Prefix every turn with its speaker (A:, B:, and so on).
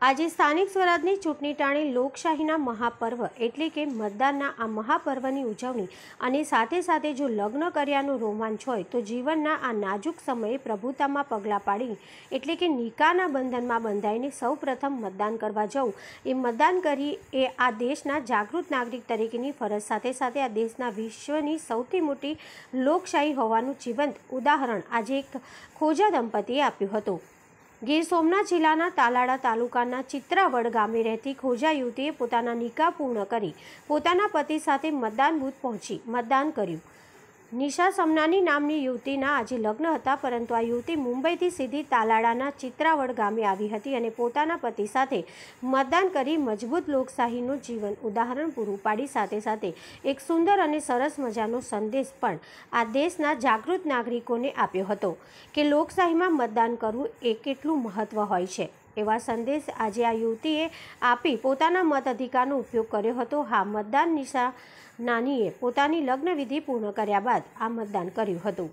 A: આજે સ્થાનિક સ્વરાજની ચૂંટણી ટાણી લોકશાહીના મહાપર્વ એટલે કે મતદાનના આ મહાપર્વની ઉજવણી અને સાથે સાથે જો લગ્ન કર્યાનું રોમાંચ હોય તો જીવનના આ નાજુક સમયે પ્રભુતામાં પગલાં પાડી એટલે કે નિકાહના બંધનમાં બંધાઈને સૌ પ્રથમ મતદાન કરવા જવું. એ મતદાન કરી એ આ દેશના જાગૃત નાગરિક તરીકેની ફરજ. સાથે સાથે આ દેશના વિશ્વની સૌથી મોટી લોકશાહી હોવાનું જીવંત ઉદાહરણ આજે એક ખોજા દંપતીએ આપ્યું હતું. ગીર સોમનાથ જિલ્લાના તાલાડા તાલુકાના ચિત્રાવડ ગામે રહેતી ખોજા યુવતીએ પોતાના નિકાહ પૂર્ણ કરી પોતાના પતિ સાથે મતદાન બૂથ પહોંચી મતદાન કર્યું. નિશા સમનાની નામની યુવતીના આજે લગ્ન હતા, પરંતુ આ યુવતી મુંબઈથી સીધી તાલાડાના ચિત્રાવડ ગામે આવી હતી અને પોતાના પતિ સાથે મતદાન કરી મજબૂત લોકશાહીનું જીવન ઉદાહરણ પૂરું પાડી. સાથે સાથે એક સુંદર અને સરસ મજાનો સંદેશ પણ આ દેશના જાગૃત નાગરિકોને આપ્યો હતો કે લોકશાહીમાં મતદાન કરવું એ કેટલું મહત્ત્વ હોય છે. એવા સંદેશ આજે આ યુવતીએ આપી પોતાના મત અધિકારનો ઉપયોગ કર્યો હતો. હા, મતદાન નિશા નાનીએ પોતાની લગ્ન વિધિ પૂર્ણ કર્યા બાદ આ મતદાન કર્યું હતું.